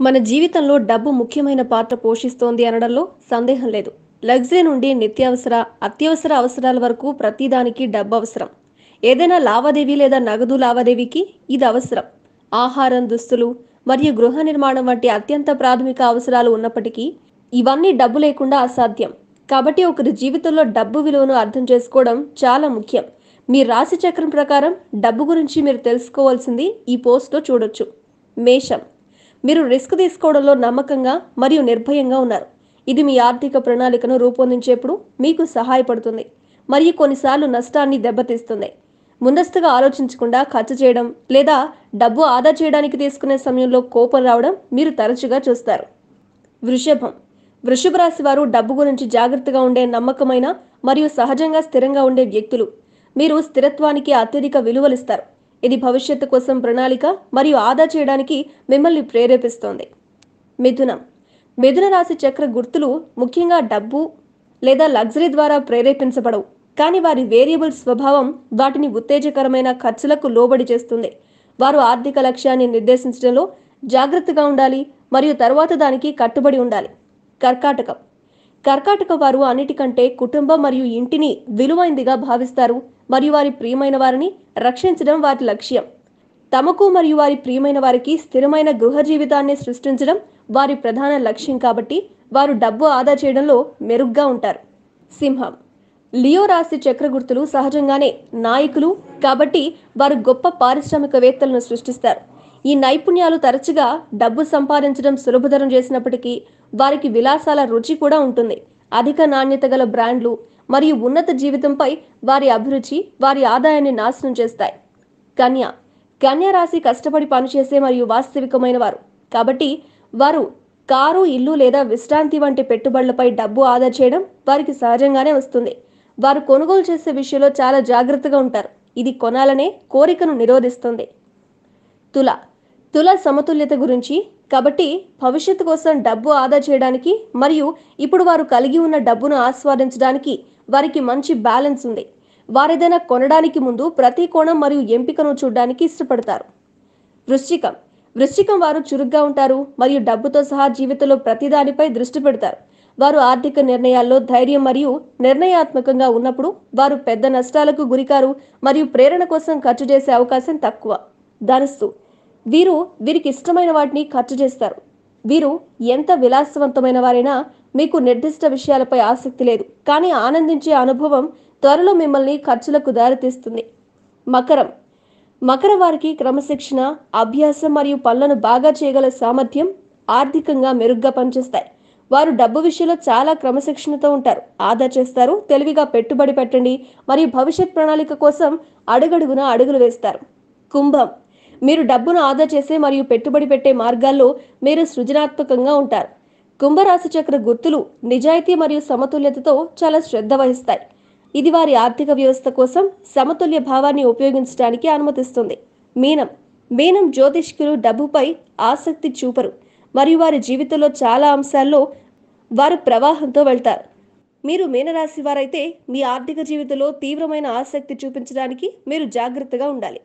మన జీవితంలో డబ్బు ముఖ్యమైన పాత్ర పోషిస్తోంది అనడంలో సందేహం లేదు. లగ్జరీ నుండి నిత్యావసర అత్యవసర అవసరాల వరకు ప్రతిదానికి డబ్బు అవసరం. ఏదైనా లావాదేవీ లేదా నగదు లావాదేవీకి ఇది అవసరం. ఆహారం దుస్తులు మరియు గృహ నిర్మాణం వంటి అత్యంత ప్రాథమిక అవసరాలు ఉన్నప్పటికీ ఇవన్నీ డబ్బు లేకుండా అసాధ్యం. కాబట్టి ఒకరి జీవితంలో డబ్బు విలువను అర్థం చేసుకోవడం చాలా ముఖ్యం. మీ రాశి చక్రం ప్రకారం డబ్బు గురించి మీరు తెలుసుకోవాల్సింది ఈ పోస్ట్లో చూడొచ్చు. మేషం. మీరు రిస్క్ తీసుకోవడంలో నమ్మకంగా మరియు నిర్భయంగా ఉన్నారు. ఇది మీ ఆర్థిక ప్రణాళికను రూపొందించేప్పుడు మీకు సహాయపడుతుంది. మరియు కొన్నిసార్లు నష్టాన్ని దెబ్బతీస్తుంది. ముందస్తుగా ఆలోచించకుండా ఖర్చు చేయడం లేదా డబ్బు ఆదా చేయడానికి తీసుకునే సమయంలో కోపం రావడం మీరు తరచుగా చూస్తారు. వృషభం. వృషభ రాశి వారు డబ్బు గురించి జాగ్రత్తగా ఉండే నమ్మకమైన మరియు సహజంగా స్థిరంగా ఉండే వ్యక్తులు. మీరు స్థిరత్వానికి అత్యధిక విలువలిస్తారు. ఇది భవిష్యత్తు కోసం ప్రణాళిక మరియు ఆదా చేయడానికి మిమ్మల్ని ప్రేరేపిస్తోంది. మిథునం. మిథున రాశి చక్ర గుర్తులు ముఖ్యంగా డబ్బు లేదా లగ్జరీ ద్వారా ప్రేరేపించబడవు. కానీ వారి వేరియబుల్ స్వభావం వాటిని ఉత్తేజకరమైన ఖర్చులకు లోబడి చేస్తుంది. వారు ఆర్థిక లక్ష్యాన్ని నిర్దేశించడంలో జాగ్రత్తగా ఉండాలి మరియు తరువాత దానికి కట్టుబడి ఉండాలి. కర్కాటకం. కర్కాటక వారు అన్నిటికంటే కుటుంబం మరియు ఇంటిని విలువైందిగా భావిస్తారు. మరియు వారి ప్రియమైన వారిని రక్షించడం వారి లక్ష్యం. తమకు మరియు వారి ప్రియమైన వారికి స్థిరమైన గృహ జీవితాన్ని సృష్టించడం వారి ప్రధాన లక్ష్యం కాబట్టి వారు డబ్బు ఆదా చేయడంలో మెరుగ్గా ఉంటారు. సింహం. లియో రాశి చక్రగుర్తులు సహజంగానే నాయకులు కాబట్టి వారు గొప్ప పారిశ్రామికవేత్తలను సృష్టిస్తారు. ఈ నైపుణ్యాలు తరచుగా డబ్బు సంపాదించడం సులభతరం చేసినప్పటికీ వారికి విలాసాల రుచి కూడా ఉంటుంది. అధిక నాణ్యత గల బ్రాండ్లు మరియు ఉన్నత జీవితంపై వారి అభిరుచి వారి ఆదాయాన్ని నాశనం చేస్తాయి. కన్య. కన్య రాశి కష్టపడి పనిచేసే మరియు వాస్తవికమైన వారు. కాబట్టి వారు కారు ఇల్లు లేదా విశ్రాంతి వంటి పెట్టుబడులపై డబ్బు ఆదా చేయడం వారికి సహజంగానే వస్తుంది. వారు కొనుగోలు చేసే విషయంలో చాలా జాగ్రత్తగా ఉంటారు. ఇది కొనాలనే కోరికను నిరోధిస్తుంది. తుల. తుల సమతుల్యత గురించి కాబట్టి భవిష్యత్తు కోసం డబ్బు ఆదా చేయడానికి మరియు ఇప్పుడు వారు కలిగి ఉన్న డబ్బును ఆస్వాదించడానికి వారికి మంచి బ్యాలెన్స్ ఉంది. వారేదైనా కొనడానికి ముందు ప్రతి కోణం మరియు ఎంపికను చూడడానికి ఇష్టపడతారు. వృశ్చికం. వృశ్చికం వారు చురుగ్గా ఉంటారు మరియు డబ్బుతో సహా జీవితంలో ప్రతిదానిపై దృష్టి పెడతారు. వారు ఆర్థిక నిర్ణయాల్లో ధైర్యం మరియు నిర్ణయాత్మకంగా ఉన్నప్పుడు వారు పెద్ద నష్టాలకు గురికారు మరియు ప్రేరణ కోసం ఖర్చు చేసే అవకాశం తక్కువ. ధనస్సు. వీరు వీరికి ఇష్టమైన వాటిని ఖర్చు చేస్తారు. వీరు ఎంత విలాసవంతమైన వారైనా మీకు నిర్దిష్ట విషయాలపై ఆసక్తి లేదు. కానీ ఆనందించే అనుభవం త్వరలో మిమ్మల్ని ఖర్చులకు దారితీస్తుంది. మకరం. మకర వారికి క్రమశిక్షణ అభ్యాసం మరియు పనులను బాగా చేయగల సామర్థ్యం ఆర్థికంగా మెరుగ్గా పనిచేస్తాయి. వారు డబ్బు విషయంలో చాలా క్రమశిక్షణతో ఉంటారు. ఆదా చేస్తారు తెలివిగా పెట్టుబడి పెట్టండి మరియు భవిష్యత్ ప్రణాళిక కోసం అడుగడుగున అడుగులు వేస్తారు. కుంభం. మీరు డబ్బును ఆదా చేసే మరియు పెట్టుబడి పెట్టే మార్గాల్లో మీరు సృజనాత్మకంగా ఉంటారు. కుంభరాశి చక్ర గుర్తులు నిజాయితీ మరియు సమతుల్యతతో చాలా శ్రద్ధ వహిస్తాయి. ఇది వారి ఆర్థిక వ్యవస్థ కోసం సమతుల్య భావాన్ని ఉపయోగించడానికి అనుమతిస్తుంది. మీనం. మీనం జ్యోతిష్కులు డబ్బుపై ఆసక్తి చూపరు మరియు వారి జీవితంలో చాలా అంశాల్లో వారు ప్రవాహంతో వెళ్తారు. మీరు మీనరాశి వారైతే మీ ఆర్థిక జీవితంలో తీవ్రమైన ఆసక్తి చూపించడానికి మీరు జాగ్రత్తగా ఉండాలి.